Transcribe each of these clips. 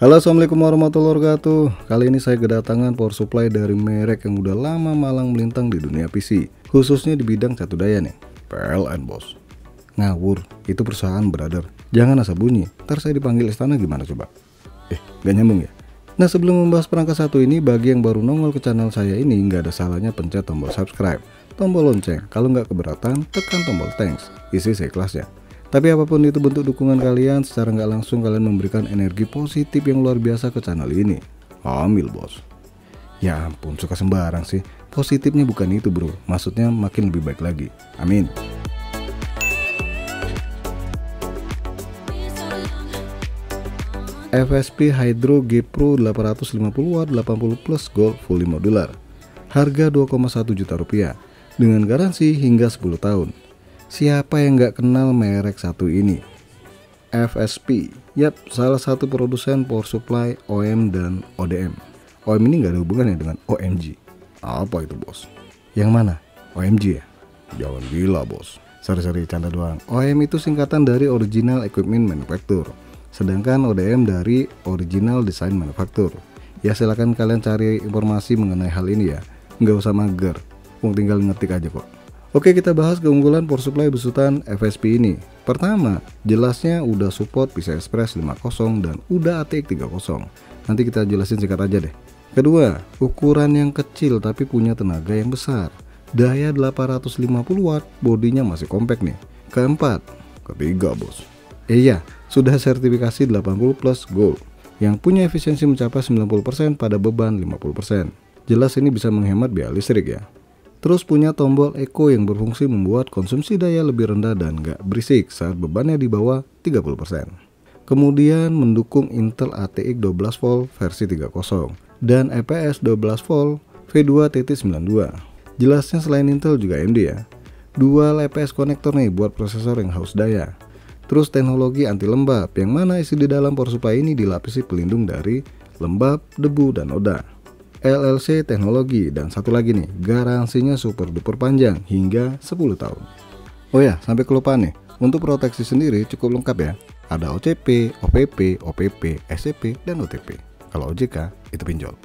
Halo assalamualaikum warahmatullahi wabarakatuh. Kali ini saya kedatangan power supply dari merek yang udah lama malang melintang di dunia PC Khususnya di bidang satu daya nih PLN bos Ngawur, itu perusahaan brother. Jangan asal bunyi, ntar saya dipanggil istana gimana coba? Eh, gak nyambung ya? Nah sebelum membahas perangkat satu ini Bagi yang baru nongol ke channel saya ini nggak ada salahnya pencet tombol subscribe Tombol lonceng, kalau nggak keberatan tekan tombol thanks. Isi seikhlasnya tapi apa pun itu bentuk dukungan kalian, secara nggak langsung kalian memberikan energi positif yang luar biasa ke channel ini. Ambil bos. Ya ampun, suka sembarang sih. Positifnya bukan itu bro, maksudnya makin lebih baik lagi. Amin. FSP Hydro G Pro 850 watt 80 plus gold fully modular. Harga 2,1 juta rupiah dengan garansi hingga 10 tahun. Siapa yang nggak kenal merek satu ini? FSP, yap, salah satu produsen power supply OM dan ODM. OM ini nggak ada hubungannya dengan OMG. Apa itu bos? Yang mana? OMG ya? Jangan gila bos. Sorry-sorry canda doang. OM itu singkatan dari Original Equipment Manufacturer. Sedangkan ODM dari Original Design Manufacturer. Ya silahkan kalian cari informasi mengenai hal ini ya. Nggak usah mager. Tinggal ngetik aja kok. Oke kita bahas keunggulan power supply besutan FSP ini. Pertama, jelasnya udah support PCI Express 50 dan udah ATX 30 Nanti kita jelasin singkat aja deh. Kedua, ukuran yang kecil tapi punya tenaga yang besar. Daya 850 watt, bodinya masih compact nih. Keempat, ketiga bos. Eh iya, sudah sertifikasi 80 plus gold. Yang punya efisiensi mencapai 90% pada beban 50% Jelas ini bisa menghemat biaya listrik ya Terus punya tombol eco yang berfungsi membuat konsumsi daya lebih rendah dan gak berisik saat bebannya di bawah 30%. Kemudian mendukung Intel ATX 12 volt versi 30 dan EPS 12 volt V2.92. Jelasnya selain Intel juga AMD ya. Dual EPS konektor nih buat prosesor yang haus daya. Terus teknologi anti lembab yang mana isi di dalam power supply ini dilapisi pelindung dari lembab, debu, dan noda. LLC teknologi dan satu lagi nih garansinya super duper panjang hingga 10 tahun. Oh ya sampai kelupaan nih. Untuk proteksi sendiri cukup lengkap ya. Ada OCP, OPP, OPP, SCP, dan OTP kalau OJK itu pinjol.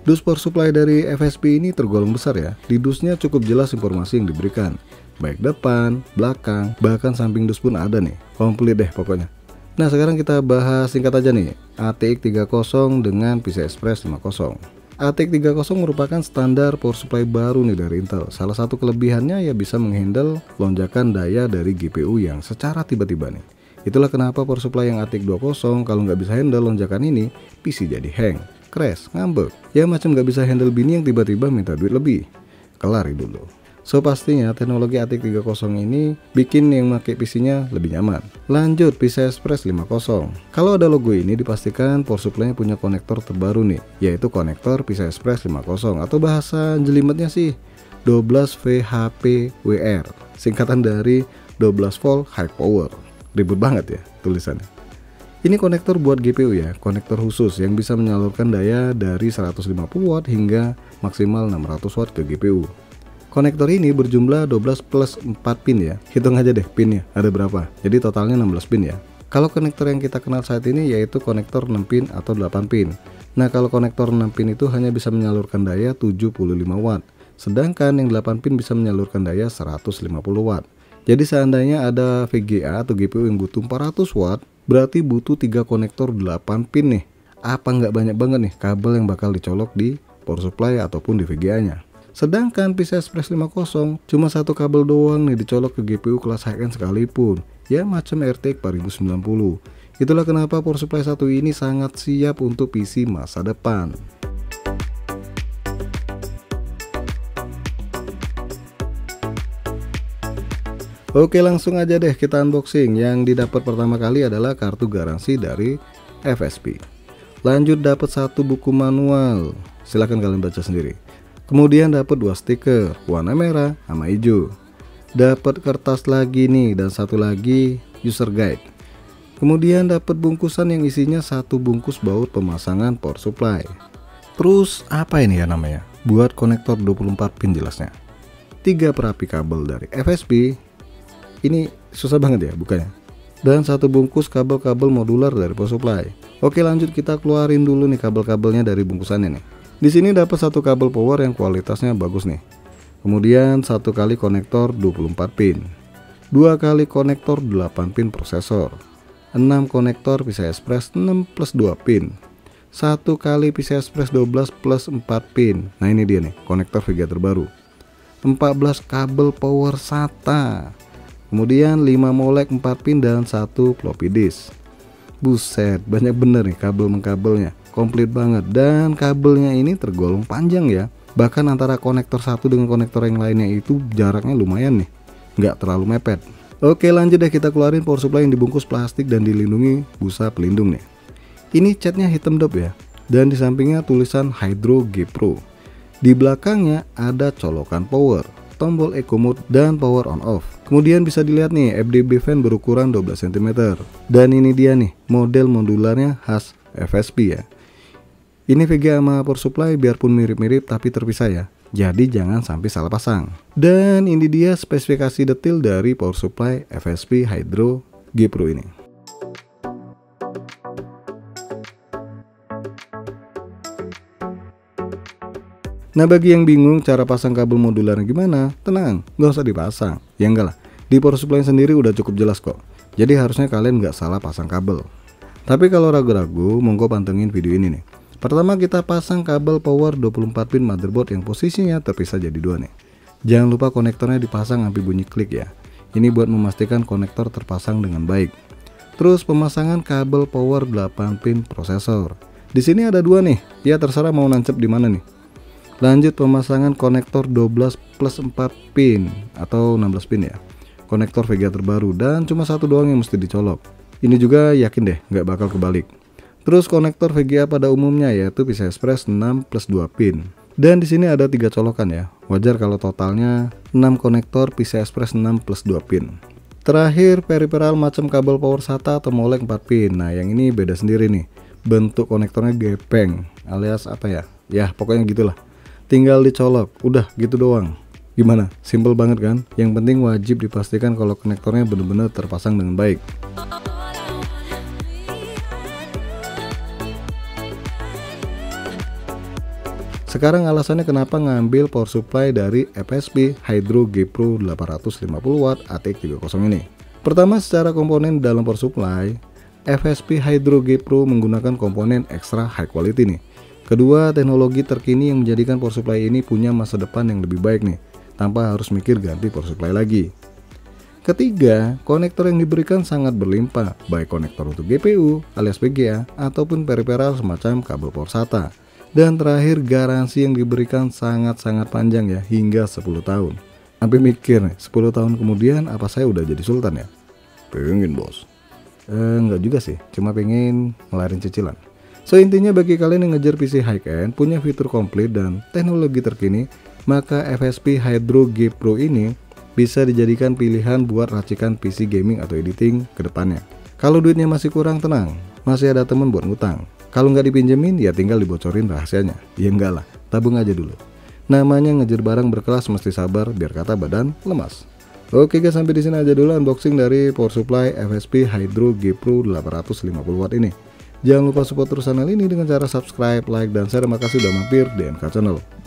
Dus power supply dari FSP ini tergolong besar ya. Di dusnya cukup jelas informasi yang diberikan baik depan, belakang, bahkan samping dus pun ada nih. Komplit deh pokoknya. Nah sekarang kita bahas singkat aja nih. ATX 30 dengan PCI Express 50 ATX 30 merupakan standar power supply baru nih dari Intel. Salah satu kelebihannya ya bisa menghandle lonjakan daya dari GPU yang secara tiba-tiba nih. Itulah kenapa power supply yang ATX 20 kalau nggak bisa handle lonjakan ini PC jadi hang, crash, ngambek. Ya macam nggak bisa handle bini yang tiba-tiba minta duit lebih. Kelari dulu So pastinya teknologi ATIK 30 ini bikin yang pakai PC-nya lebih nyaman. Lanjut PCI Express 50. Kalau ada logo ini dipastikan power supply-nya punya konektor terbaru nih, yaitu konektor PCI Express 50 atau bahasa jelimetnya sih 12 VHPWR, singkatan dari 12 volt high power. Ribet banget ya tulisannya. Ini konektor buat GPU ya, konektor khusus yang bisa menyalurkan daya dari 150 watt hingga maksimal 600 watt ke GPU. Konektor ini berjumlah 12 plus 4 pin ya. Hitung aja deh pinnya ada berapa. Jadi totalnya 16 pin ya. Kalau konektor yang kita kenal saat ini yaitu konektor 6 pin atau 8 pin. Nah kalau konektor 6 pin itu hanya bisa menyalurkan daya 75 watt. Sedangkan yang 8 pin bisa menyalurkan daya 150 watt. Jadi seandainya ada VGA atau GPU yang butuh 400 watt, berarti butuh 3 konektor 8 pin nih. Apa nggak banyak banget nih kabel yang bakal dicolok di power supply ataupun di VGA-nya. Sedangkan PCI Express 50 cuma satu kabel doang nih dicolok ke GPU kelas high-end sekalipun. Ya macam RTX 4090. Itulah kenapa power supply satu ini sangat siap untuk PC masa depan. Oke langsung aja deh kita unboxing Yang didapat pertama kali adalah kartu garansi dari FSP Lanjut dapat satu buku manual Silahkan kalian baca sendiri Kemudian dapat dua stiker warna merah sama hijau. Dapat kertas lagi nih dan satu lagi user guide. Kemudian dapat bungkusan yang isinya satu bungkus baut pemasangan power supply. Terus apa ini ya namanya? Buat konektor 24 pin jelasnya. tiga perapi kabel dari FSP. Ini susah banget ya bukannya. Dan satu bungkus kabel-kabel modular dari power supply. Oke lanjut kita keluarin dulu nih kabel-kabelnya dari bungkusannya nih. Di sini dapat satu kabel power yang kualitasnya bagus nih. Kemudian satu kali konektor 24 pin. Dua kali konektor 8 pin prosesor. 6 konektor PCI Express 6 plus 2 pin satu kali PCI Express 12 plus 4 pin nah ini dia nih konektor VGA terbaru 14 kabel power SATA kemudian 5 molek 4 pin dan satu floppy disk buset banyak bener nih kabel mengkabelnya komplit banget dan kabelnya ini tergolong panjang ya bahkan antara konektor satu dengan konektor yang lainnya itu jaraknya lumayan nih nggak terlalu mepet oke lanjut deh kita keluarin power supply yang dibungkus plastik dan dilindungi busa pelindung nih ini catnya hitam dop ya, dan di sampingnya tulisan Hydro G Pro. Di belakangnya ada colokan power, tombol eco mode dan power on off. Kemudian bisa dilihat nih FDB fan berukuran 12 cm. Dan ini dia nih model modularnya khas FSP ya. Ini VGA sama power supply biarpun mirip-mirip tapi terpisah ya. Jadi jangan sampai salah pasang. Dan ini dia spesifikasi detail dari power supply FSP Hydro G Pro ini. Nah bagi yang bingung cara pasang kabel modularnya gimana, tenang, nggak usah dipasang. Ya enggak lah, di power supply sendiri udah cukup jelas kok. Jadi harusnya kalian nggak salah pasang kabel. Tapi kalau ragu-ragu, monggo pantengin video ini nih. Pertama kita pasang kabel power 24 pin motherboard yang posisinya terpisah jadi dua nih. Jangan lupa konektornya dipasang sampai bunyi klik ya. Ini buat memastikan konektor terpasang dengan baik. Terus pemasangan kabel power 8 pin prosesor. Di sini ada dua nih. Ya terserah mau nancep di mana nih. Lanjut pemasangan konektor 12 plus 4 pin atau 16 pin ya. Konektor VGA terbaru dan cuma satu doang yang mesti dicolok. Ini juga yakin deh nggak bakal kebalik. Terus konektor VGA pada umumnya yaitu PCI Express 6 plus 2 pin. Dan di sini ada tiga colokan ya. Wajar kalau totalnya 6 konektor PCI Express 6 plus 2 pin. Terakhir peripheral macam kabel power SATA atau molek 4 pin. Nah, yang ini beda sendiri nih. Bentuk konektornya gepeng alias apa ya? Ya, pokoknya gitulah tinggal dicolok udah gitu doang gimana simple banget kan yang penting wajib dipastikan kalau konektornya benar-benar terpasang dengan baik Sekarang alasannya kenapa ngambil power supply dari FSP Hydro G Pro 850 watt ATX 30 ini. Pertama secara komponen dalam power supply, FSP Hydro G Pro menggunakan komponen extra high quality nih Kedua, teknologi terkini yang menjadikan power supply ini punya masa depan yang lebih baik nih, tanpa harus mikir ganti power supply lagi. Ketiga, konektor yang diberikan sangat berlimpah, baik konektor untuk GPU alias VGA ataupun peripheral semacam kabel power SATA. Dan terakhir, garansi yang diberikan sangat-sangat panjang ya, hingga 10 tahun. Sampai mikir nih, 10 tahun kemudian apa saya udah jadi sultan ya? Pengen bos. Eh, enggak juga sih, cuma pengen ngelarin cicilan. So intinya bagi kalian yang ngejar PC high-end, punya fitur komplit dan teknologi terkini, maka FSP Hydro G Pro ini bisa dijadikan pilihan buat racikan PC gaming atau editing ke depannya. Kalau duitnya masih kurang tenang, masih ada temen buat ngutang. Kalau nggak dipinjemin, ya tinggal dibocorin rahasianya. Ya enggak lah, tabung aja dulu. Namanya ngejar barang berkelas mesti sabar biar kata badan lemas. Oke guys, sampai di sini aja dulu unboxing dari power supply FSP Hydro G Pro 850 watt ini. Jangan lupa support terus channel ini dengan cara subscribe, like, dan share. Terima kasih sudah mampir di MK Channel.